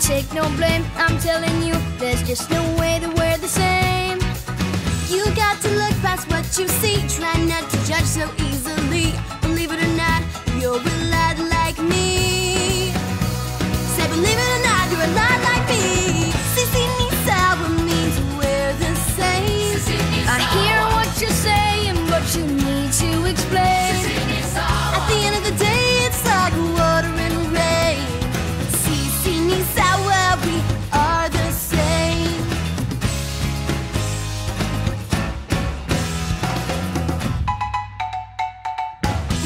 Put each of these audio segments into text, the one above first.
take no blame. I'm telling you, there's just no way that we're the same. You got to look past what you see. Try not to judge so easily. Believe it or not, you're really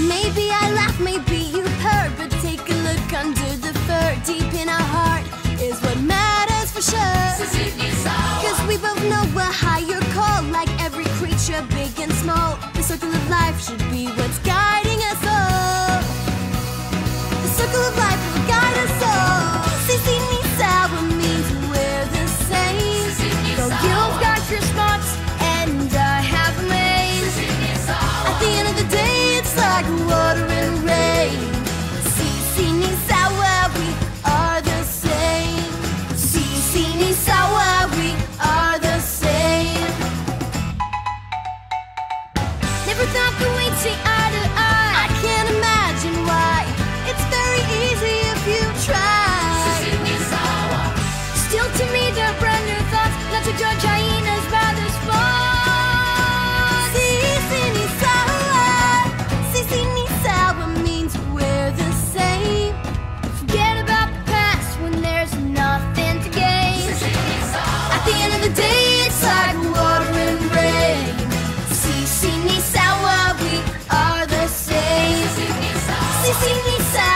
Maybe I laugh, maybe Sim,